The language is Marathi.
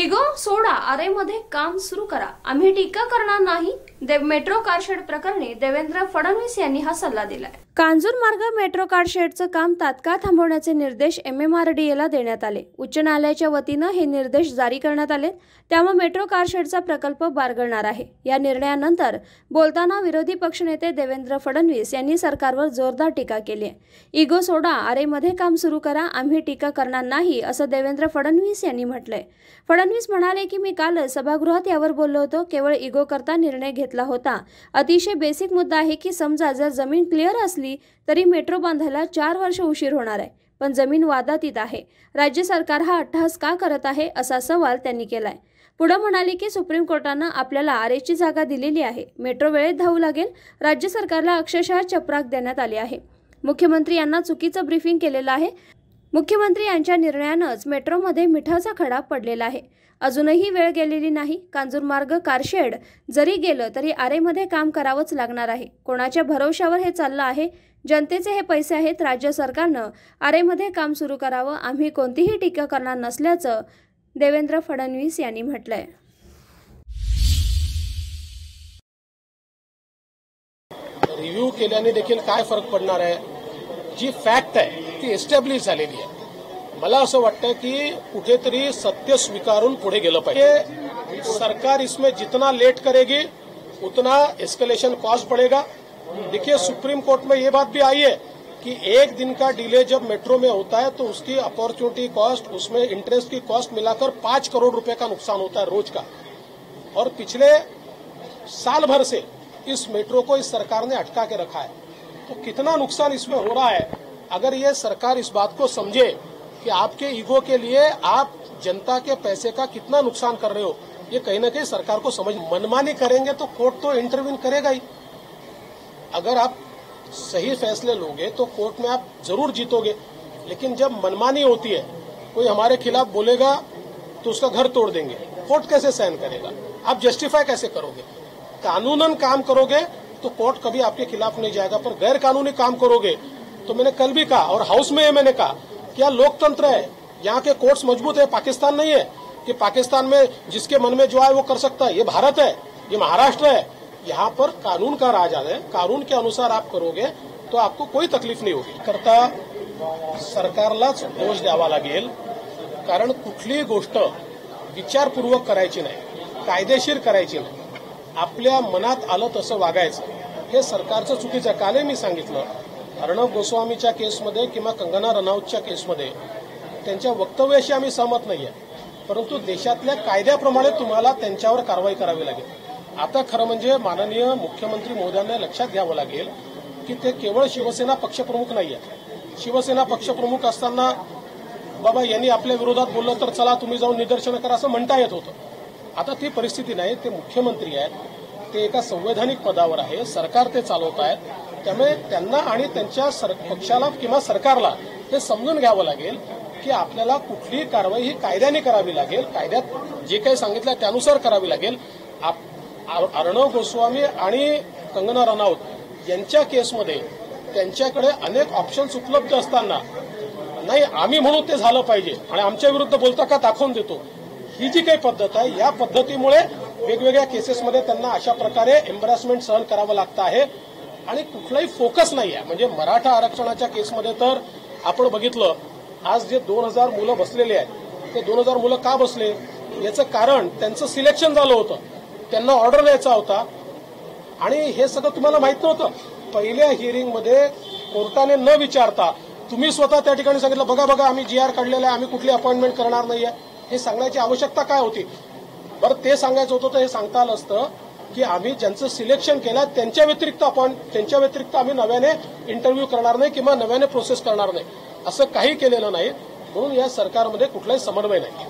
इगो सोडा आरेमध्ये काम सुरू करा. आम्ही टीका करणार नाही. देव मेट्रो कारशेड प्रकरणी देवेंद्र फडणवीस यांनी हा सल्ला दिलाय. कांजूर मार्ग मेट्रो कारशेडचं काम तात्काळ थांबवण्याचे निर्देश एम एम आर डी एला देण्यात आले. उच्च न्यायालयाच्या वतीनं हे निर्देश जारी करण्यात आले. त्यामुळे मेट्रो कारशेडचा प्रकल्प बारगळणार आहे. या निर्णयानंतर बोलताना विरोधी पक्षनेते देवेंद्र फडणवीस यांनी सरकारवर जोरदार टीका केली आहे. इगो सोडा आरेमध्ये काम सुरू करा आम्ही टीका करणार नाही असं देवेंद्र फडणवीस यांनी म्हटलंय. फडणवीस म्हणाले की मी काल सभागृहात यावर बोललो होतो. केवळ इगो करता निर्णय घेतला होता. अतिशय बेसिक मुद्दा आहे की समजा जर जमीन क्लिअर असली तरी मेट्रो बांधायला चार वर्ष उशीर होणार आहे. पण जमीन वादातीत आहे. राज्य सरकार हा अट्टहास का करत आहे असा सवाल त्यांनी केलाय. पुढे म्हणाले की सुप्रीम कोर्टानं आपल्याला आरेची जागा दिलेली आहे. मेट्रो वेळेत धावू लागेल राज्य सरकारला अक्षरशः चपराक देण्यात आली आहे. मुख्यमंत्री यांना चुकीचं ब्रीफिंग केलेलं आहे. मुख्यमंत्री यांच्या निर्णयानंच मेट्रोमध्ये मिठाचा खडा पडलेला आहे. अजूनही वेळ गेलेली नाही. कांजूरमार्ग कारशेड जरी गेलं तरी आरेमध्ये काम करावंच लागणार आहे. कोणाच्या भरोशावर हे चाललं आहे? जनतेचे हे पैसे आहेत राज्य सरकारनं. आरेमध्ये काम सुरू करावं. आम्ही कोणतीही टीका करणार नसल्याचं देवेंद्र फडणवीस यांनी म्हटलंय. रिव्ह्यू केल्याने देखील काय फरक पडणार आहे? जी फॅक्ट आहे ती एस्टॅब्लिश मला असं वाटतं की कुठेतरी सत्य स्वीकारून पुढे गेलं पाहिजे. सरकार इसमें जितना लेट करेगी, उतना एस्केलेशन कॉस्ट बढ़ेगा देखिए, सुप्रीम कोर्ट में ये बात भी आई है कि एक दिन का डिले जब मेट्रो में होता है तो उसकी अपॉर्चुनिटी कॉस्ट उसमें इंटरेस्ट की कॉस्ट मिलाकर पाँच करोड़ रुपए का नुकसान होता है रोज का. और पिछले साल भर से इस मेट्रो को इस सरकार ने अटका के रखा है. तो कितना नुकसान इसमें हो रहा है? अगर ये सरकार इस बात को समझे कि आपके ईगो के लिए आप जनता के पैसे का कितना नुकसान कर रहे हो, ये कहीं ना कहीं सरकार को समझ, मनमानी करेंगे तो कोर्ट तो इंटरव्यून करेगा ही। अगर आप सही फैसले लोगे तो कोर्ट में आप ज़रूर जीतोगे। लेकिन जब मनमानी होती है, कोई हमारे खिलाफ बोलेगा तो उसका घर तोड़ देंगे। कोर्ट कैसे सहन करेगा? आप जस्टिफाई कैसे करोगे? कानूनन काम करोगे तो कोर्ट कभी आपके खिलाफ नहीं जाएगा, पर गैर कानूनी काम करोगे। तो मैंने कल भी कहा, और हाउस में मैंने कहा, क्या लोकतंत्र है? यहाँ के कोर्ट्स मज़बूत है, पाकिस्तान नहीं है। कि पाकिस्तान में जिसके मन में जो आए वो कर सकता है। ये भारत है, ये महाराष्ट्र है। यहाँ पर कानून का राज आ है। कानून के अनुसार आप करोगे तो आपको कोई तकलीफ़ नहीं होगी। करता सरकारलाच दोष द्यावा लागेल, कारण कुठलीही गोष्ट विचारपूर्वक करायची नाही, कायदेशीर करायची नाही. आपल्या मनात आलं तसं वागायचं. हे सरकारचं चुकीचं आहे. कालही मी सांगितलं अर्णब गोस्वामीच्या केसमध्ये किंवा कंगना रनौतच्या केसमध्ये त्यांच्या वक्तव्याशी आम्ही सहमत नाही आहे परंतु देशातल्या कायद्याप्रमाणे तुम्हाला त्यांच्यावर कारवाई करावी लागेल. आता खरं म्हणजे माननीय मुख्यमंत्री महोदयांना लक्षात घ्यावं लागेल की ते केवळ शिवसेना पक्षप्रमुख नाही आहेत शिवसेना पक्षप्रमुख असताना बाबा यांनी आपल्या विरोधात बोललं तर चला तुम्ही जाऊन निदर्शनं करा असं म्हणता येत होतं. आता ती परिस्थिती नाही ते मुख्यमंत्री आहेत. ते एका संवैधानिक पदावर आहे. सरकार ते चालवत आहेत. त्यामुळे त्यांना आणि त्यांच्या सर पक्षाला किंवा सरकारला हे समजून घ्यावं लागेल की आपल्याला कुठलीही कारवाई ही कायद्याने करावी लागेल. कायद्यात जे काही सांगितलं त्यानुसार करावी लागेल. अर्णव गोस्वामी आणि कंगना रनौत यांच्या केसमध्ये त्यांच्याकडे अनेक ऑप्शन्स उपलब्ध असताना नाही आम्ही म्हणून ते झालं पाहिजे. आणि आमच्या विरुद्ध बोलता का दाखवून देतो. ही जी काही पद्धत आहे या पद्धतीमुळे वेगवेगळ्या केसेसमध्ये त्यांना अशा प्रकारे एम्बॅरसमेंट सहन करावं लागतं आहे. आणि कुठलाही फोकस नाही आहे म्हणजे मराठा आरक्षणाच्या केसमध्ये तर आपण बघितलं आज जे दोन हजार मुलं बसलेले आहेत ते दोन हजार मुलं का बसले? याचं कारण त्यांचं सिलेक्शन झालं होतं. त्यांना ऑर्डर द्यायचा होता. आणि हे सगळं तुम्हाला माहीत नव्हतं. पहिल्या हिअरिंगमध्ये कोर्टाने न विचारता तुम्ही स्वतः त्या ठिकाणी सांगितलं बघा बघा आम्ही जी आर काढलेला आहे आम्ही कुठली अपॉइंटमेंट करणार नाही आहे हे सांगण्याची आवश्यकता काय होती? बरं ते सांगायचं होतं तर हे सांगता आलं असतं की आम्ही ज्यांचं सिलेक्शन केलं त्यांच्या व्यतिरिक्त आपण त्यांच्या व्यतिरिक्त आम्ही नव्याने इंटरव्ह्यू करणार नाही किंवा नव्याने प्रोसेस करणार नाही. असं काही केलेलं नाही. म्हणून या सरकारमध्ये कुठलाही समन्वय नाही.